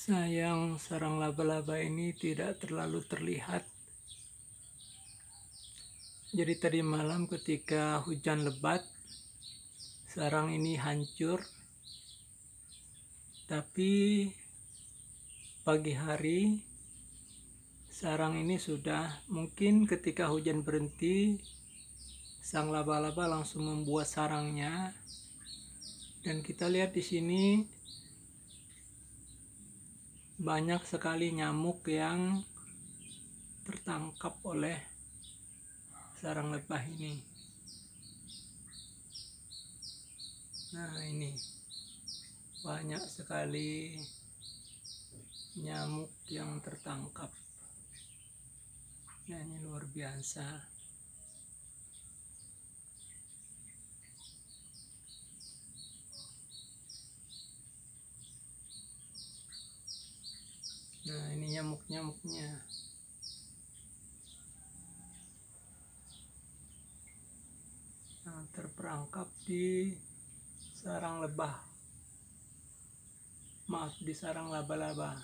Sayang sarang laba-laba ini tidak terlalu terlihat. Jadi tadi malam ketika hujan lebat, sarang ini hancur. Tapi pagi hari sarang ini sudah mungkin ketika hujan berhenti sang laba-laba langsung membuat sarangnya dan kita lihat di sini banyak sekali nyamuk yang tertangkap oleh sarang lebah ini. Nah, ini banyak sekali nyamuk yang tertangkap. Nah, ini luar biasa. Nah, ini nyamuk-nyamuknya. Yang terperangkap di sarang lebah. Maaf, di sarang laba-laba.